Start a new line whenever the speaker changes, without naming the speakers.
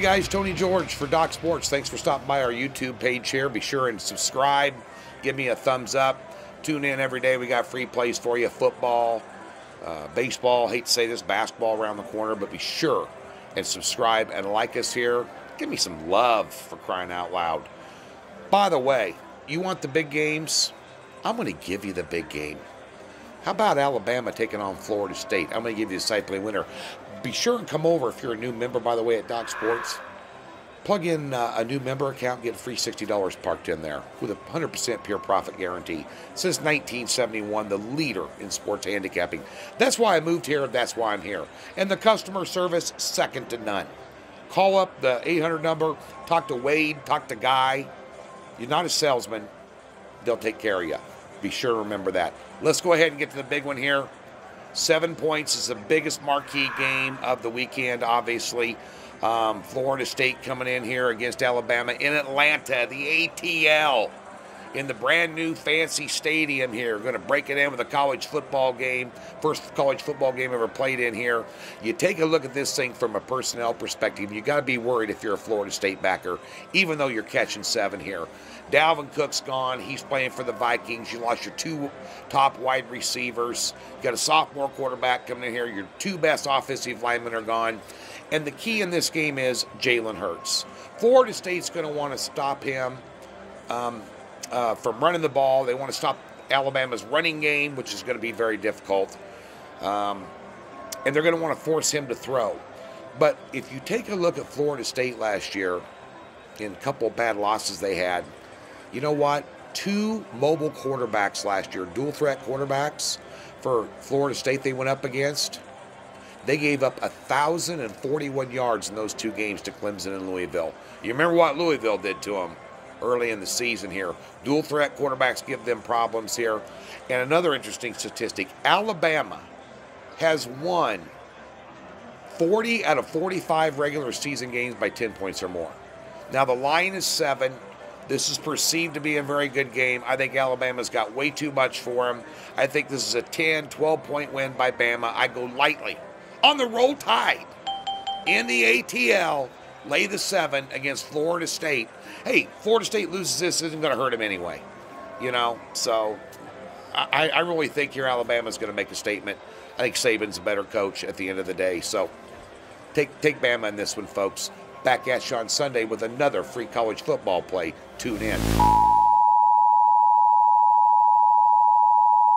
guys, Tony George for Doc Sports. Thanks for stopping by our YouTube page here. Be sure and subscribe. Give me a thumbs up. Tune in every day. We got free plays for you football, uh, baseball. Hate to say this, basketball around the corner, but be sure and subscribe and like us here. Give me some love for crying out loud. By the way, you want the big games? I'm going to give you the big game. How about Alabama taking on Florida State? I'm going to give you a side play winner. Be sure and come over if you're a new member, by the way, at Doc Sports. Plug in uh, a new member account, get free $60 parked in there with a 100% pure profit guarantee. Since 1971, the leader in sports handicapping. That's why I moved here. That's why I'm here. And the customer service, second to none. Call up the 800 number, talk to Wade, talk to Guy. You're not a salesman, they'll take care of you. Be sure to remember that. Let's go ahead and get to the big one here. Seven points is the biggest marquee game of the weekend, obviously. Um, Florida State coming in here against Alabama in Atlanta, the ATL, in the brand new fancy stadium here. Going to break it in with a college football game, first college football game ever played in here. You take a look at this thing from a personnel perspective, you got to be worried if you're a Florida State backer, even though you're catching seven here. Dalvin Cook's gone. He's playing for the Vikings. You lost your two top wide receivers. You got a sophomore quarterback coming in here. Your two best offensive linemen are gone. And the key in this game is Jalen Hurts. Florida State's going to want to stop him um, uh, from running the ball. They want to stop Alabama's running game, which is going to be very difficult. Um, and they're going to want to force him to throw. But if you take a look at Florida State last year, in a couple bad losses they had, you know what? Two mobile quarterbacks last year, dual threat quarterbacks for Florida State they went up against. They gave up 1,041 yards in those two games to Clemson and Louisville. You remember what Louisville did to them early in the season here. Dual threat quarterbacks give them problems here. And another interesting statistic Alabama has won 40 out of 45 regular season games by 10 points or more. Now, the line is seven. This is perceived to be a very good game. I think Alabama's got way too much for them. I think this is a 10, 12 point win by Bama. I go lightly on the roll tide in the ATL, lay the seven against Florida State. Hey, Florida State loses this isn't going to hurt them anyway, you know. So I, I really think here Alabama's going to make a statement. I think Saban's a better coach at the end of the day. So take take Bama in this one, folks. Back at you on Sunday with another free college football play. Tune in.